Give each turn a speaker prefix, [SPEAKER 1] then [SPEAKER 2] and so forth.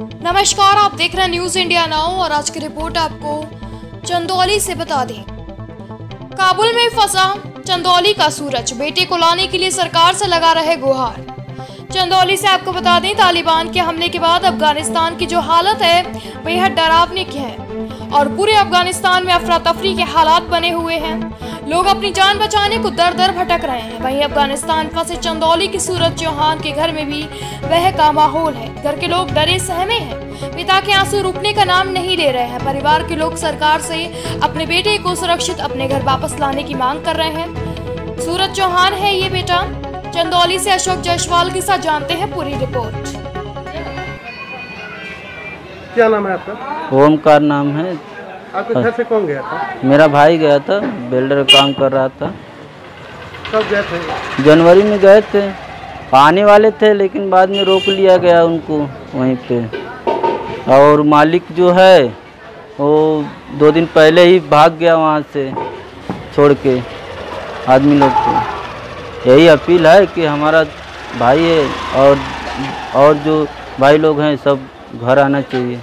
[SPEAKER 1] नमस्कार, आप देख रहे हैं न्यूज़ इंडिया नाउ और आज की रिपोर्ट आपको चंदौली से बता दें। काबुल में फंसा चंदौली का सूरज, बेटे को लाने के लिए सरकार से लगा रहे गुहार। चंदौली से आपको बता दें, तालिबान के हमले के बाद अफ़गानिस्तान की जो हालत है, बेहद डरावनी की है। और पूरे अफ़गानिस्तान में अफरा तफरी के हालात बने हुए हैं। लोग अपनी जान बचाने को दर दर भटक रहे हैं। वहीं अफ़गानिस्तान फंसे चंदौली की सूरज चौहान के घर में भी वह का माहौल है। घर के लोग डरे, सहमे हैं। पिता के आँसू रुकने का नाम नहीं ले रहे हैं। परिवार के लोग सरकार से अपने बेटे को सुरक्षित अपने घर वापस लाने की मांग कर रहे हैं। सूरज चौहान है ये बेटा। चंदौली से अशोक जायसवाल के साथ जानते हैं पूरी रिपोर्ट।
[SPEAKER 2] क्या नाम है आपका?
[SPEAKER 3] ओमकार नाम है।
[SPEAKER 2] आपके घर से कौन गया था?
[SPEAKER 3] मेरा भाई गया था बिल्डर काम कर रहा था।
[SPEAKER 2] कब गए थे?
[SPEAKER 3] जनवरी में गए थे। आने वाले थे लेकिन बाद में रोक लिया गया उनको वहीं पे। और मालिक जो है वो दो दिन पहले ही भाग गया वहाँ से छोड़ के आदमी लोग को। यही अपील है कि हमारा भाई है और और जो भाई लोग हैं सब घर आना चाहिए।